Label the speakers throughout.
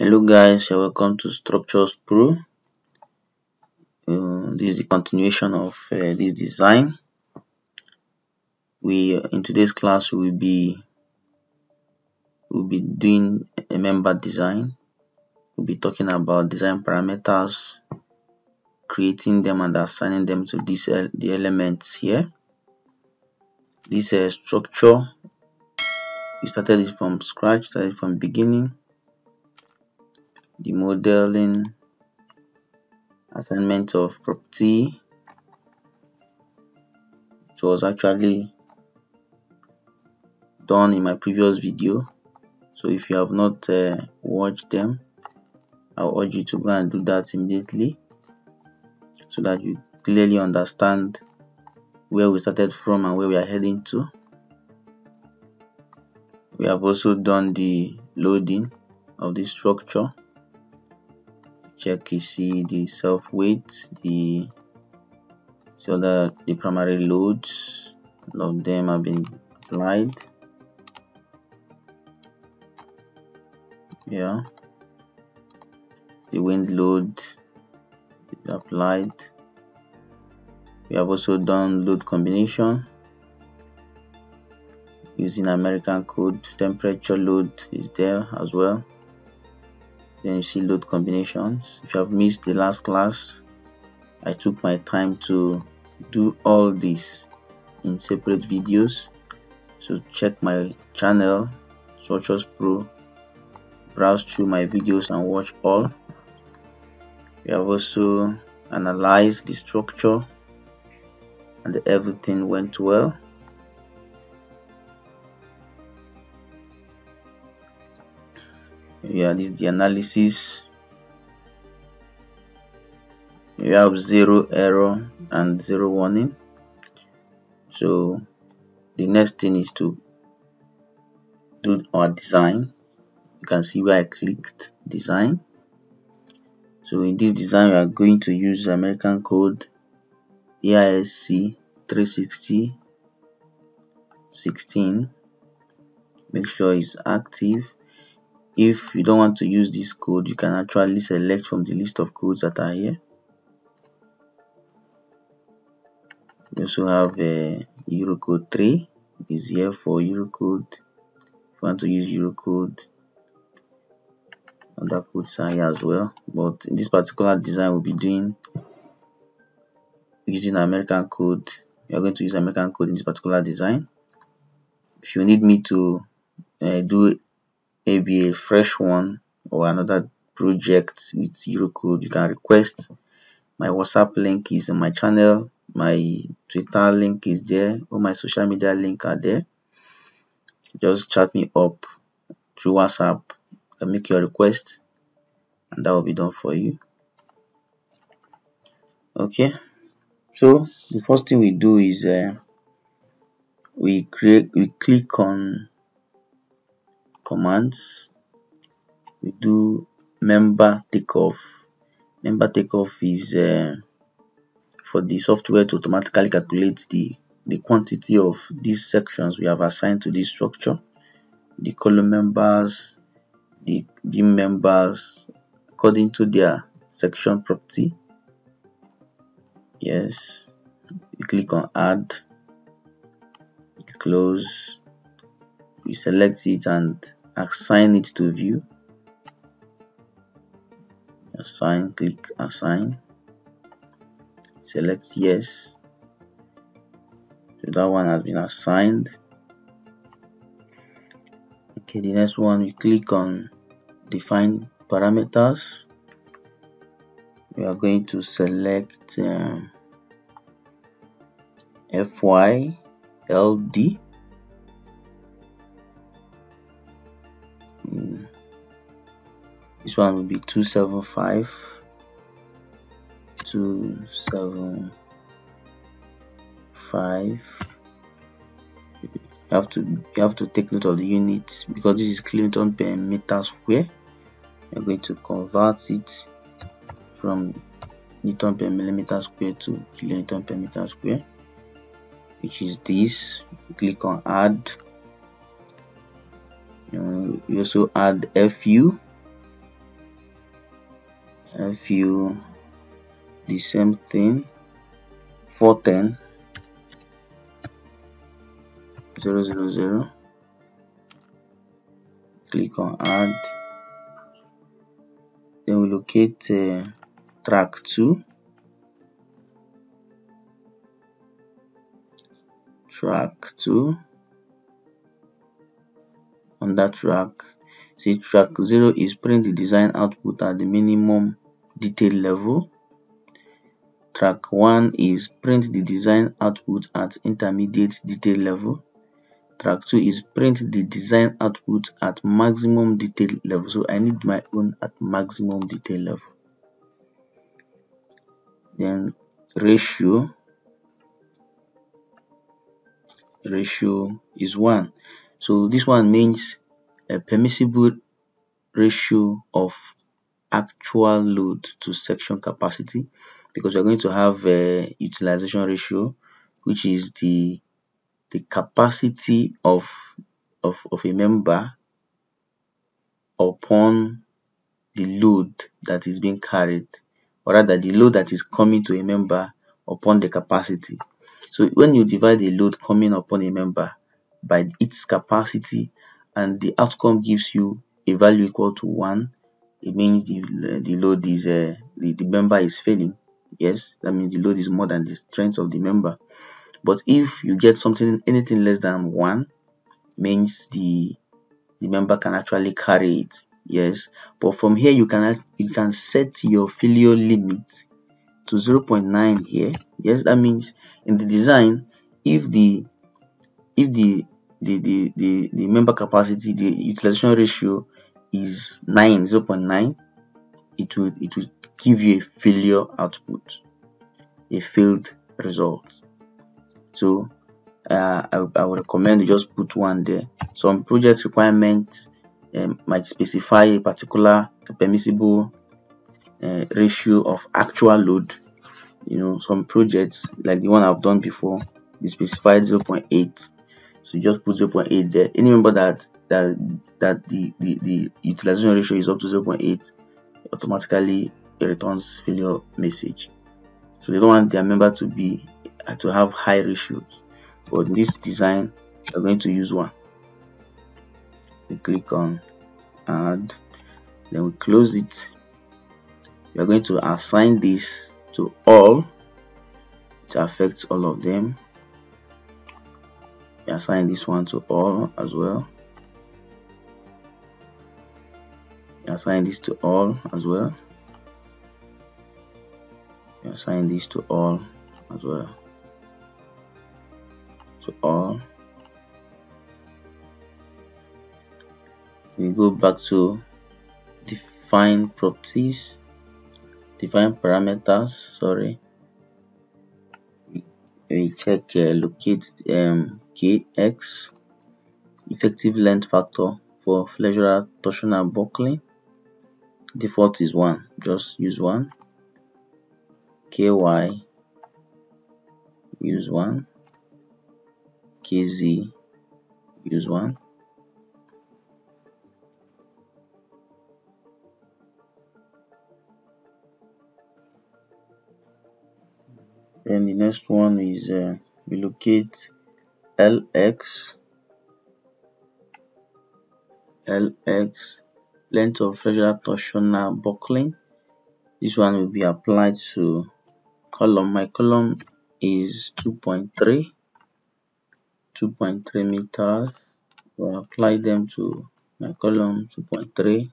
Speaker 1: hello guys. Welcome to structures pro. Uh, this is the continuation of uh, this design. We in today's class we will be we'll be doing a member design. We'll be talking about design parameters creating them and assigning them to these uh, the elements here. This uh, structure we started it from scratch started from beginning the modeling assignment of property. It was actually done in my previous video. So if you have not uh, watched them I'll urge you to go and do that immediately so that you clearly understand where we started from and where we are heading to. We have also done the loading of this structure check you see the self weight the so that the primary loads. All of them have been applied. Yeah. The wind load is applied. We have also done load combination. Using American code temperature load is there as well then you see load combinations. If you have missed the last class I took my time to do all this in separate videos. So check my channel Structures Pro. Browse through my videos and watch all. We have also analyzed the structure and everything went well yeah this is the analysis. We have zero error and zero warning. So the next thing is to do our design. You can see where I clicked design. So in this design we are going to use American code AISC 360 16 make sure it's active if you don't want to use this code you can actually select from the list of codes that are here. We also have a uh, Eurocode 3 is here for Eurocode. If you want to use Eurocode other codes are here as well. But in this particular design we'll be doing using American code we are going to use American code in this particular design. If you need me to uh, do maybe a fresh one or another project with Eurocode, you can request. My WhatsApp link is in my channel, my Twitter link is there, all my social media link are there. Just chat me up through WhatsApp and make your request and that will be done for you. Okay, so the first thing we do is uh, we create we click on commands we do member takeoff. Member takeoff is uh, for the software to automatically calculate the the quantity of these sections we have assigned to this structure. The column members the beam members according to their section property. Yes you click on add close you select it and assign it to view. Assign click assign. Select yes. So that one has been assigned. Okay the next one we click on define parameters. We are going to select um, fy ld this one will be 275 275 you have to you have to take note of the units because this is kilonewton per meter square. You're going to convert it from newton per millimeter square to kilonewton per meter square which is this. Click on add you also add fu you the same thing. 410 000 click on add. Then we locate uh, track 2 track 2 on that track. See track 0 is print the design output at the minimum detail level. Track 1 is print the design output at intermediate detail level. Track 2 is print the design output at maximum detail level. So I need my own at maximum detail level. Then ratio. Ratio is 1 so this one means a permissible ratio of actual load to section capacity because we're going to have a utilization ratio which is the the capacity of of, of a member upon the load that is being carried or rather the load that is coming to a member upon the capacity. So when you divide a load coming upon a member by its capacity and the outcome gives you a value equal to 1 it means the, the load is uh, the, the member is failing. Yes that means the load is more than the strength of the member. But if you get something anything less than 1 means the the member can actually carry it. Yes but from here you can you can set your failure limit to 0.9 here. Yes that means in the design if the if the the, the, the, the member capacity, the utilization ratio is 9, 0.9, it will, it will give you a failure output, a failed result. So uh, I, I would recommend you just put one there. Some project requirements um, might specify a particular permissible uh, ratio of actual load. You know, some projects like the one I've done before, they specified 0.8 so you just put 0.8 there. Any member that that that the, the the utilization ratio is up to 0.8 automatically it returns failure message. So they don't want their member to be uh, to have high ratios. But in this design we're going to use one. We click on add then we close it. We are going to assign this to all it affects all of them assign this one to all as well. Assign this to all as well. Assign this to all as well. To all. We go back to define properties define parameters sorry. We check uh, locate um, kx effective length factor for flexural torsional buckling. Default is 1 just use 1 ky use 1 kz use 1 then the next one is uh, we locate lx lx length of flexural torsional buckling. This one will be applied to column. My column is 2.3 2.3 meters. We'll apply them to my column 2.3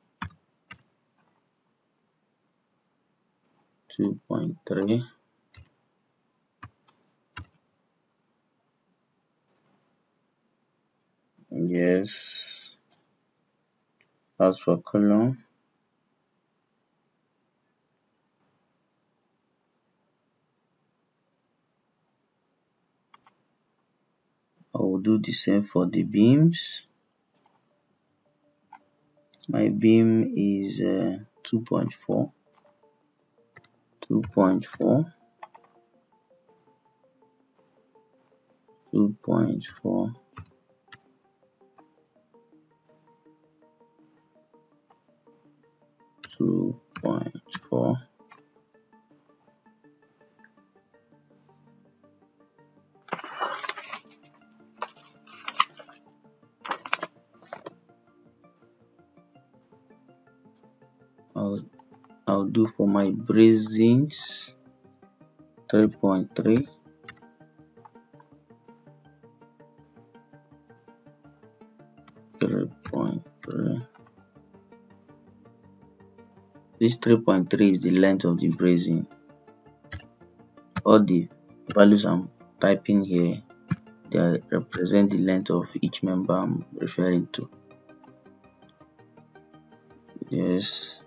Speaker 1: 2.3 yes. As for column I will do the same for the beams. My beam is uh, 2.4 2.4 2.4 2 0.4 I'll, I'll do for my bracings 3.3 3.3 this 3.3 is the length of the bracing all the values I'm typing here they represent the length of each member I'm referring to. Yes.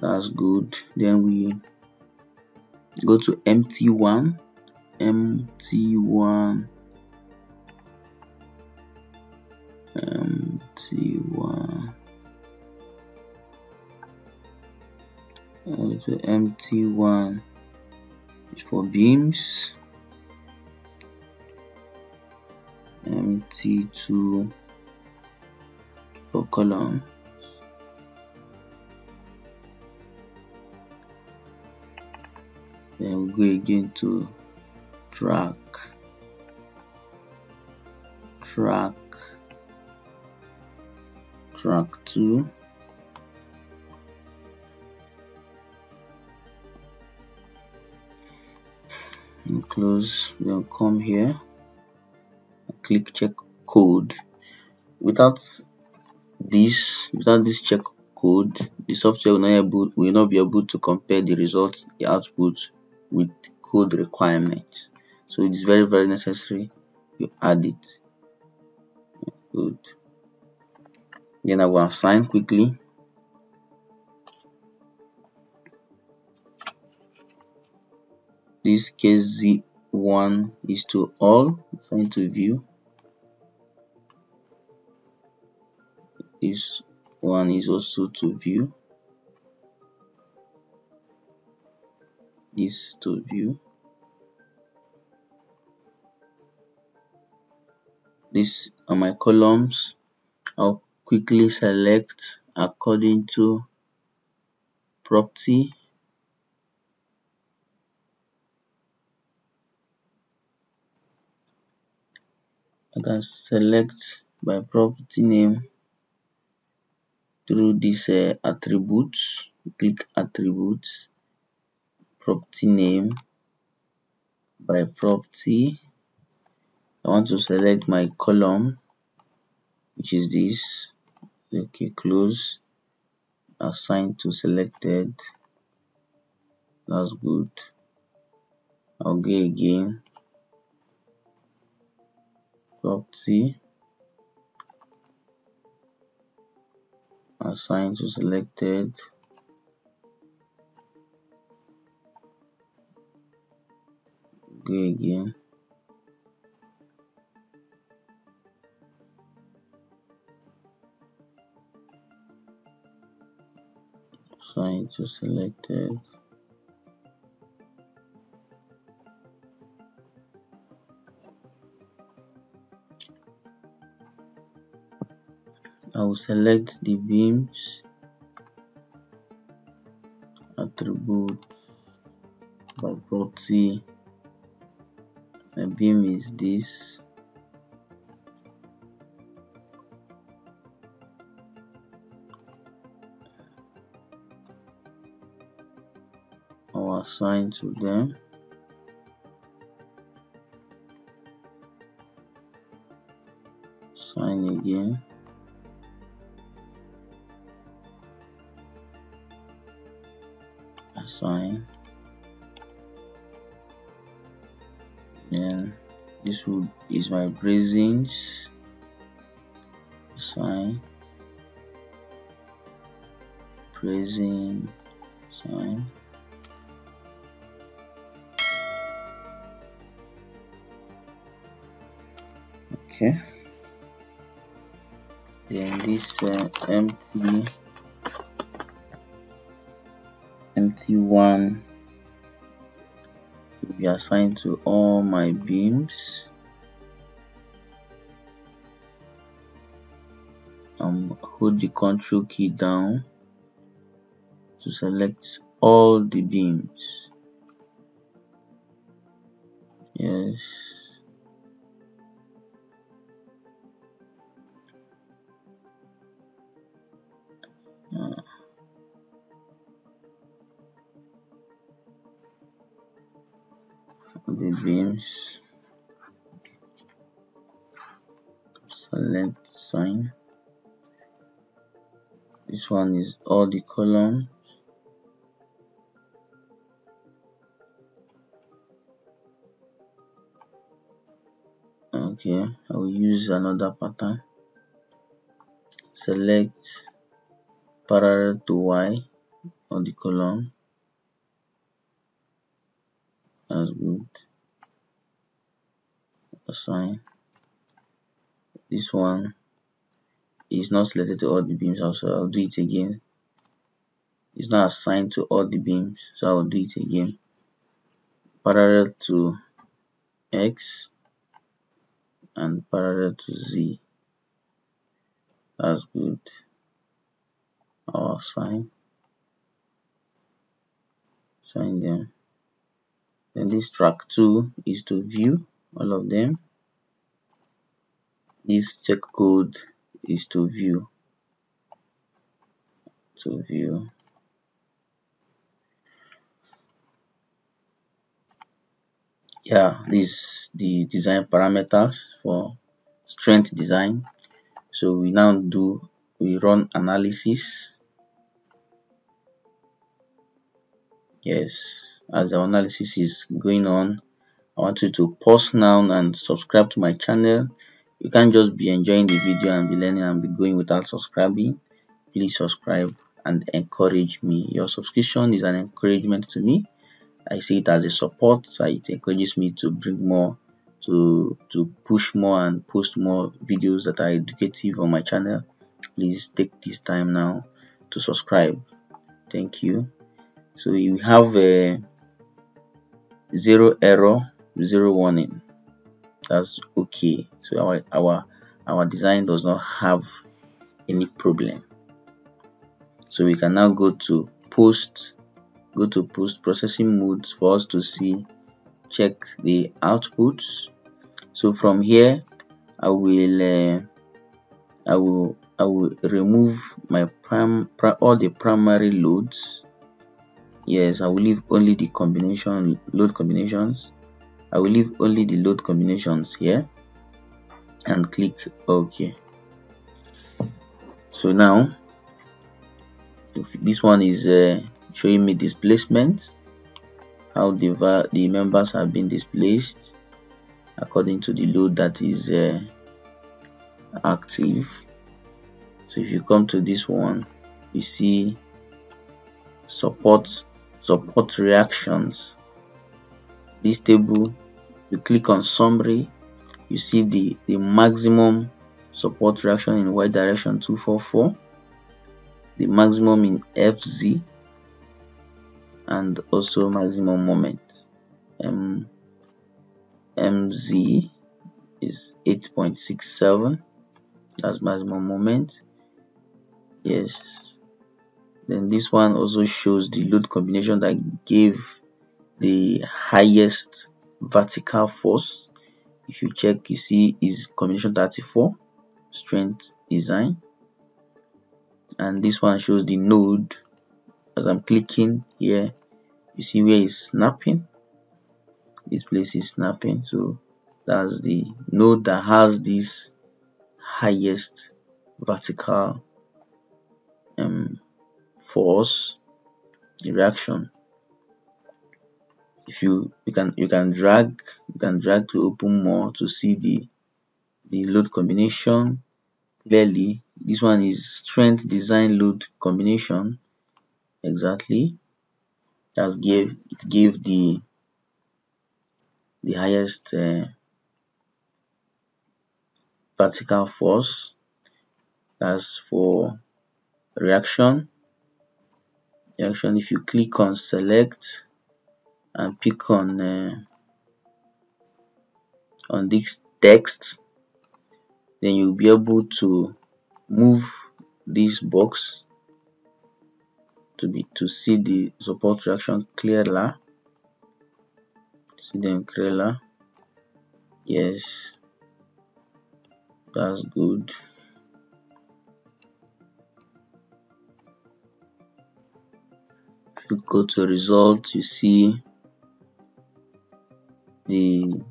Speaker 1: That's good. Then we go to mt1 mt1 mt1 go to mt1 for beams. Mt2 for column then we go again to track. Track. Track 2 and close. Then come here. Click check code. Without this without this check code the software will not able will not be able to compare the results the output with code requirements. So it is very very necessary you add it. Good. Then I will assign quickly this case z1 is to all assign to view this one is also to view. This to view. This are my columns. I'll quickly select according to property I can select by property name through this uh, attributes. Click attributes property name by property. I want to select my column which is this. Okay close. Assign to selected. That's good. I'll go again property assign to selected. Again. Assign to selected I will select the beams attribute by property. My beam is this. I will assign to them this would is my bracings sign bracing sign okay. Then this uh, empty empty one. will be assigned to all my beams. Um hold the control key down to select all the beams. Yes the beams select sign. This one is all the columns. Okay I will use another pattern. Select parallel to Y on the column. That's good assign this one is not selected to all the beams also I'll do it again. It's not assigned to all the beams so I'll do it again. Parallel to X and parallel to Z. That's good. I'll assign. Assign them. Then this track 2 is to view all of them. This check code is to view. To view. Yeah this the design parameters for strength design. So we now do we run analysis. Yes as the analysis is going on I want you to pause now and subscribe to my channel. You can't just be enjoying the video and be learning and be going without subscribing. Please subscribe and encourage me. Your subscription is an encouragement to me. I see it as a support. So it encourages me to bring more to to push more and post more videos that are educative on my channel. Please take this time now to subscribe. Thank you. So you have a zero error zero warning that's okay. So our our our design does not have any problem. So we can now go to post go to post processing modes for us to see check the outputs. So from here I will uh, I will I will remove my prim, all the primary loads. Yes I will leave only the combination load combinations I will leave only the load combinations here and click OK. So now this one is uh, showing me displacement how the, the members have been displaced according to the load that is uh, active. So if you come to this one you see support support reactions this table you click on summary you see the the maximum support reaction in y direction 244 the maximum in fz and also maximum moment. Um, mz is 8.67 that's maximum moment. Yes. Then this one also shows the load combination that gave the highest vertical force. If you check you see is combination 34 strength design. And this one shows the node. As I'm clicking here you see where it's snapping? This place is snapping. So that's the node that has this highest vertical um, force reaction if you you can you can drag you can drag to open more to see the the load combination clearly. This one is strength design load combination. Exactly. That gave it gave the the highest uh, vertical force. As for reaction. Reaction if you click on select and pick on uh, on this text then you'll be able to move this box to be to see the support reaction clearer. See them clearer. Yes. That's good. If you go to result you see the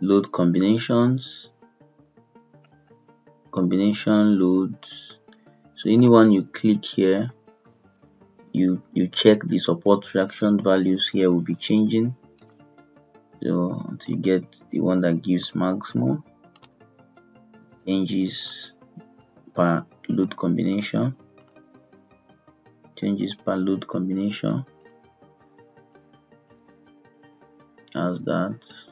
Speaker 1: load combinations combination loads. So anyone you click here you you check the support reaction values here will be changing. So until you get the one that gives maximum changes per load combination changes per load combination as that.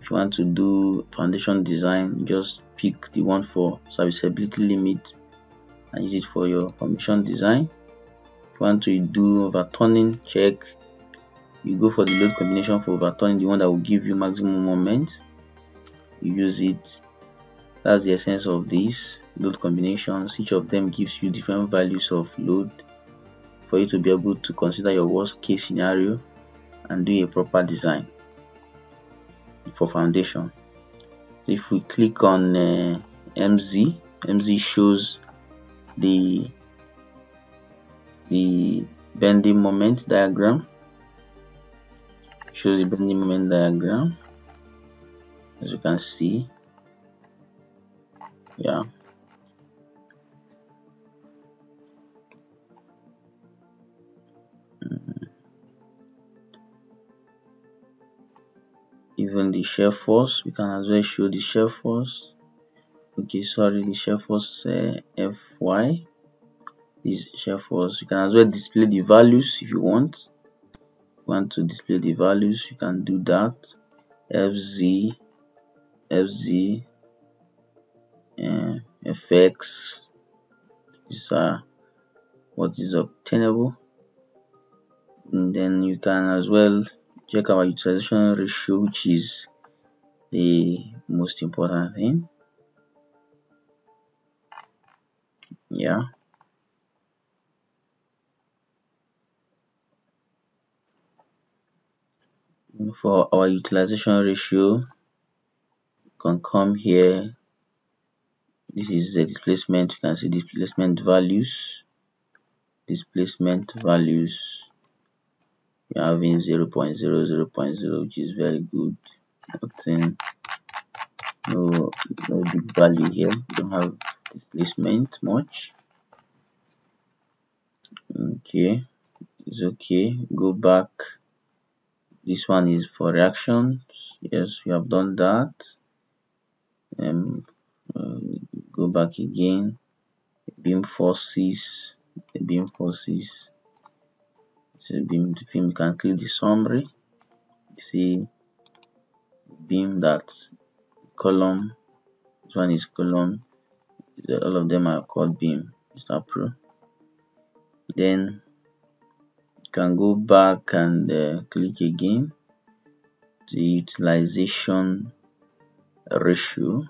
Speaker 1: If you want to do foundation design just pick the one for serviceability limit and use it for your foundation design. If you want to do overturning check. You go for the load combination for overturning the one that will give you maximum moment. You use it. That's the essence of this load combinations each of them gives you different values of load for you to be able to consider your worst case scenario and do a proper design for foundation. If we click on uh, MZ MZ shows the the bending moment diagram. Shows the bending moment diagram as you can see. Yeah even the shear force. We can as well show the shear force. Okay sorry the shear force uh, fy this shear force you can as well display the values if you want. You want to display the values you can do that. Fz fz uh, fx these are what is obtainable. And then you can as well check our utilization ratio which is the most important thing. Yeah. For our utilization ratio you can come here. This is the displacement. You can see displacement values. Displacement values you're having 0 0.0 0 0.0 which is very good nothing no no big value here. Don't have displacement much. Okay it's okay. Go back. This one is for reactions. Yes we have done that. Um, uh, go back again. Beam forces. Beam forces beam film you can click the summary. You see beam that column this one is column all of them are called beam Mr. Pro. Then you can go back and uh, click again. The utilization ratio.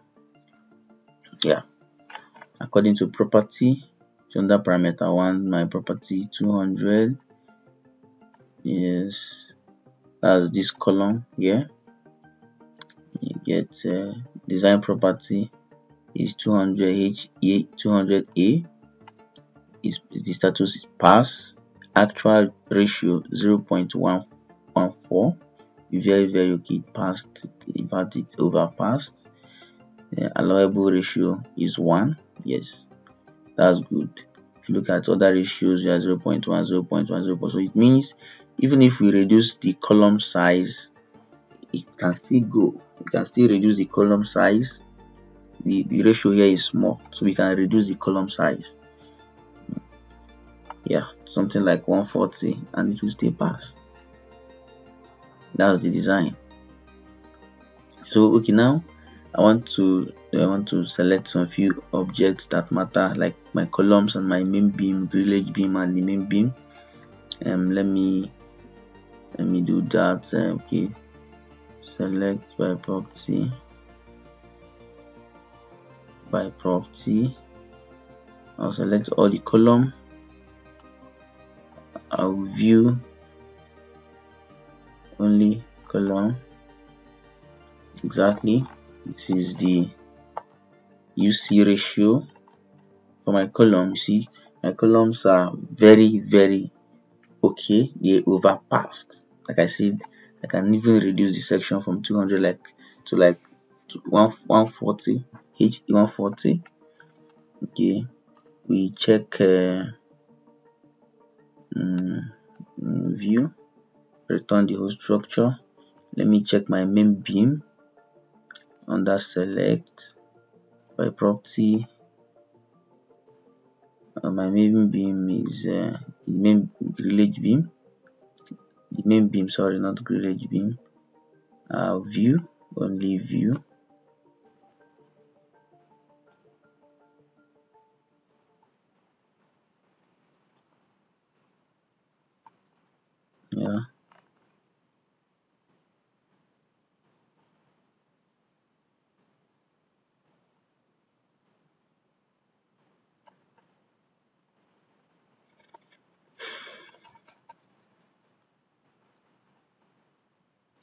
Speaker 1: Yeah. According to property under parameter 1 my property 200 yes. As this column here. You get uh, design property is 200 h 200 a. Is, the status is pass. Actual ratio 0 0.114 very very okay passed it overpassed. Uh, allowable ratio is 1 yes. That's good. If you look at other ratios we are 0 0.1 0 0.1 0 so it means even if we reduce the column size it can still go. We can still reduce the column size. The, the ratio here is small so we can reduce the column size. Yeah something like 140 and it will still pass. That's the design. So okay now I want to I want to select some few objects that matter like my columns and my main beam, grillage beam and the main beam. Um, let me let me do that. Okay, select by property. By property. I'll select all the column. I'll view only column. Exactly. This is the UC ratio for my column. You see my columns are very very okay they overpassed. Like I said I can even reduce the section from 200 like to like to 140 H 140 okay we check uh, um, view return the whole structure. Let me check my main beam. Under select by property uh, my main beam is uh, the main grillage beam the main beam sorry not grillage beam uh, view only view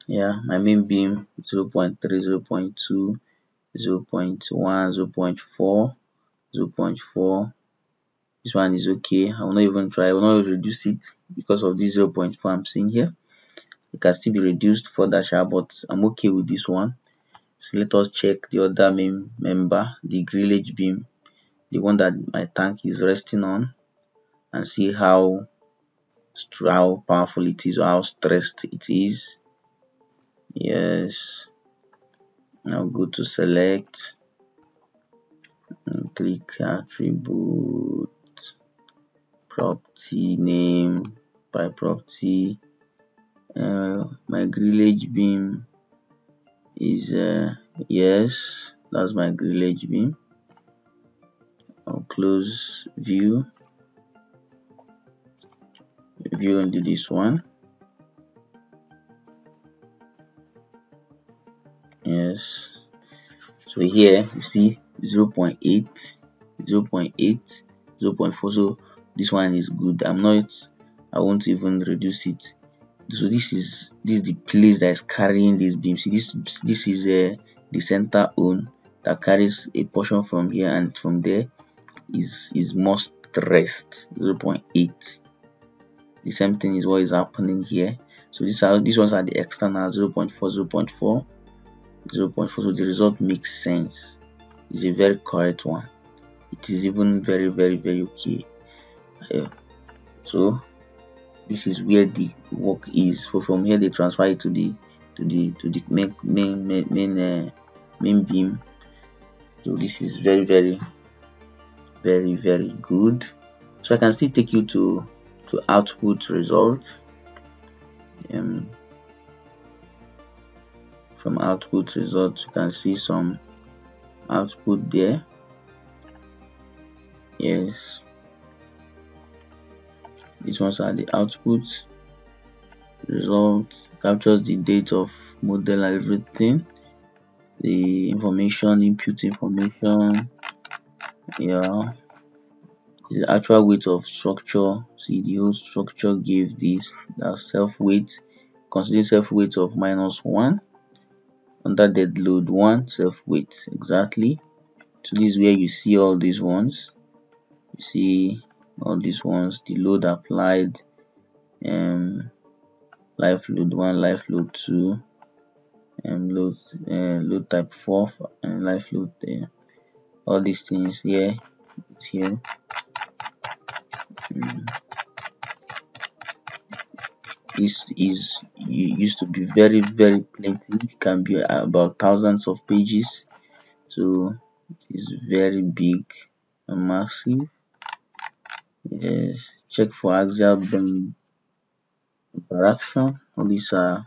Speaker 1: yeah my main beam 0 0.3 0 0.2 0 0.1 0 0.4 0 0.4 this one is okay. I will not even try i will not reduce it because of this 0 0.4 i'm seeing here. It can still be reduced further sha but i'm okay with this one. So let us check the other main member the grillage beam the one that my tank is resting on and see how how powerful it is or how stressed it is yes. Now go to select and click attribute property name by property. Uh, my grillage beam is uh, yes that's my grillage beam I'll close view view only this one so here you see 0 0.8 0 0.8 0 0.4 so this one is good. I'm not i won't even reduce it. So this is this is the place that is carrying this beam. See this this is uh, the center own that carries a portion from here and from there is is more stressed. 0 0.8 the same thing is what is happening here. So these are these ones are the external 0 0.4 0 0.4 0.4 so the result makes sense. It's a very correct one. It is even very very very okay. Yeah. so this is where the work is. So from here they transfer it to the to the to the main main main main, uh, main beam. So this is very very very very good. So i can still take you to to output result. Um, from output results you can see some output there. Yes. These ones are the outputs result captures the date of model and everything. The information input information. Yeah. The actual weight of structure. See the whole structure gave this. That self weight consider self weight of minus one under dead load one self weight exactly. So this is where you see all these ones. You see all these ones the load applied um life load one life load two um load uh, load type four and life load uh, all these things here here. Um, this is used to be very very plenty. It can be about thousands of pages. So it's very big and massive. Yes check for axial bend all these are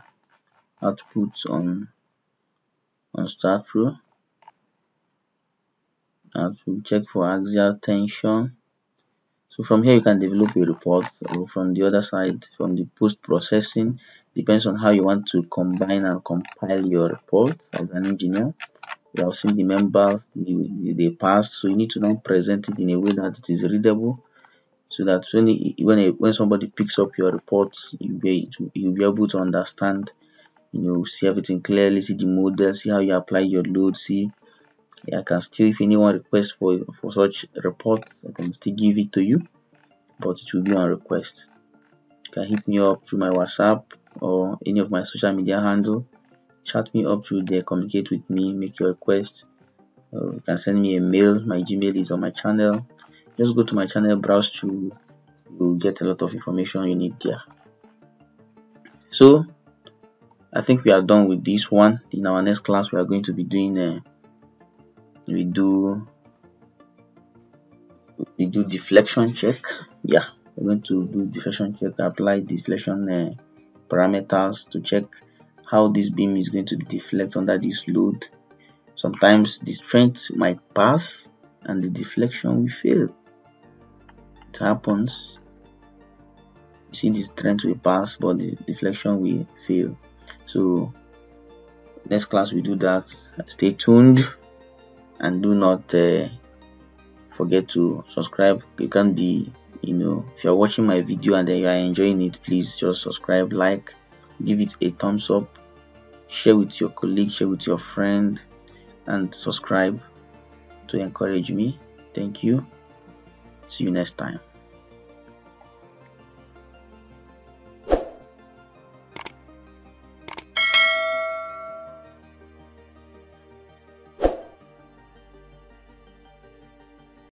Speaker 1: outputs on on start StaadPro. Output check for axial tension so from here you can develop a report or from the other side from the post processing depends on how you want to combine and compile your report as an engineer. You have seen the members they passed so you need to now present it in a way that it is readable so that when when when somebody picks up your reports you'll be you'll be able to understand you know see everything clearly see the model see how you apply your load see I can still if anyone requests for for such report I can still give it to you but it will be on request. You can hit me up through my whatsapp or any of my social media handle. Chat me up through there communicate with me make your request. Uh, you can send me a mail. My gmail is on my channel. Just go to my channel browse through you'll get a lot of information you need there. So i think we are done with this one. In our next class we are going to be doing uh, we do we do deflection check. Yeah we're going to do deflection check apply deflection uh, parameters to check how this beam is going to deflect under this load. Sometimes the strength might pass and the deflection will fail. It happens. You see the strength will pass but the deflection will fail. So next class we do that. Stay tuned and do not uh, forget to subscribe. You can be you know if you're watching my video and then you are enjoying it please just subscribe like give it a thumbs up share with your colleagues share with your friend and subscribe to encourage me. Thank you. See you next time